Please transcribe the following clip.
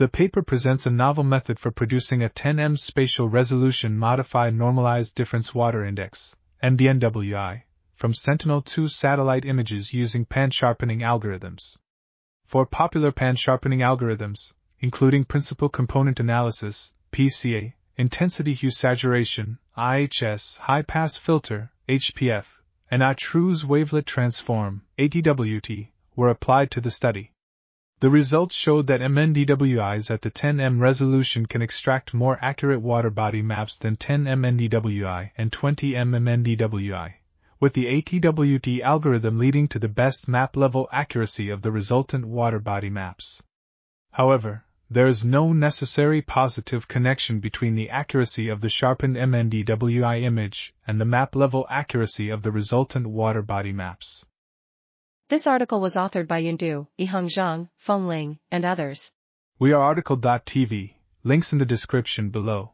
The paper presents a novel method for producing a 10M spatial resolution modified normalized difference water index, MNDWI, from Sentinel 2 satellite images using pan sharpening algorithms. For popular pan sharpening algorithms, including principal component analysis, PCA, intensity hue saturation, IHS, high pass filter, HPF, and à trous wavelet transform, ATWT, were applied to the study. The results showed that MNDWIs at the 10M resolution can extract more accurate water body maps than 10M NDWI and 20M MNDWI, with the ATWT algorithm leading to the best map level accuracy of the resultant water body maps. However, there is no necessary positive connection between the accuracy of the sharpened MNDWI image and the map level accuracy of the resultant water body maps. This article was authored by Yundu, Yihang Zhang, Feng Ling, and others. We are RTCL.TV, links in the description below.